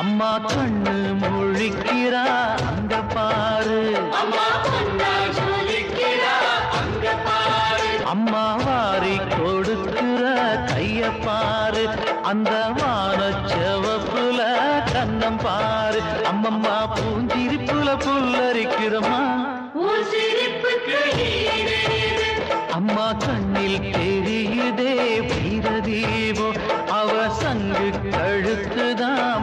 அம்மா கண்ணு முழிக்கிறா அங்க பாரு. அம்மா வாரி கொடுக்கிற கைய பாரு அந்த வான செவப்புல கண்ணம் பாரு. அம்மம்மா பூஞ்சிரிப்புல புல்லரிக்கிறம்மா. அம்மா கண்ணில் தெரியுதே வீரதீபம் அவ சங்கு கழுத்துதான்.